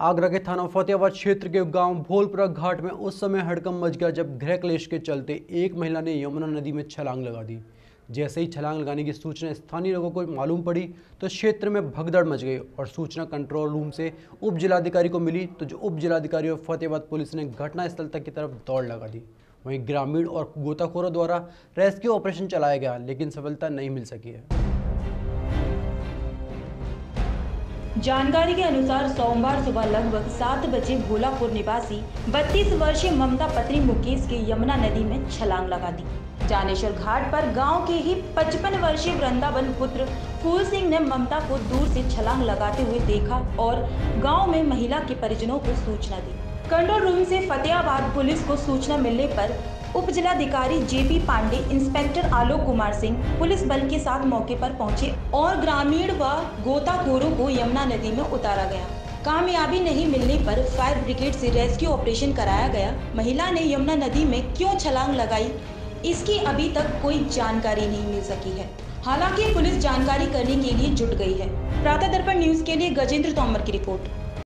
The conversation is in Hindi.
आगरा के थाना फतेहाबाद क्षेत्र के गाँव भोलपुरा घाट में उस समय हड़कम मच गया जब गृह क्लेश के चलते एक महिला ने यमुना नदी में छलांग लगा दी। जैसे ही छलांग लगाने की सूचना स्थानीय लोगों को मालूम पड़ी तो क्षेत्र में भगदड़ मच गई और सूचना कंट्रोल रूम से उप जिलाधिकारी को मिली तो जो उप जिलाधिकारी और फतेहाबाद पुलिस ने घटनास्थल तक की तरफ़ दौड़ लगा दी। वहीं ग्रामीण और गोताखोरों द्वारा रेस्क्यू ऑपरेशन चलाया गया, लेकिन सफलता नहीं मिल सकी है। जानकारी के अनुसार सोमवार सुबह लगभग सात बजे भोलापुर निवासी 32 वर्षीय ममता पत्नी मुकेश के यमुना नदी में छलांग लगा दी। जानेश्वर घाट पर गाँव के ही 55 वर्षीय वृंदावन पुत्र फूल सिंह ने ममता को दूर से छलांग लगाते हुए देखा और गाँव में महिला के परिजनों को सूचना दी। कंट्रोल रूम से फतेहाबाद पुलिस को सूचना मिलने पर उप जिलाधिकारी JP Pande, inspector Alok Kumar Singh, police बल के साथ मौके पर पहुँचे और ग्रामीण व गोताखोरों को यमुना नदी में उतारा गया। कामयाबी नहीं मिलने पर फायर ब्रिगेड से रेस्क्यू ऑपरेशन कराया गया। महिला ने यमुना नदी में क्यों छलांग लगाई, इसकी अभी तक कोई जानकारी नहीं मिल सकी है। हालाँकि पुलिस जानकारी करने के लिए जुट गई है। प्रातः दर्पण न्यूज़ के लिए गजेंद्र तोमर की रिपोर्ट।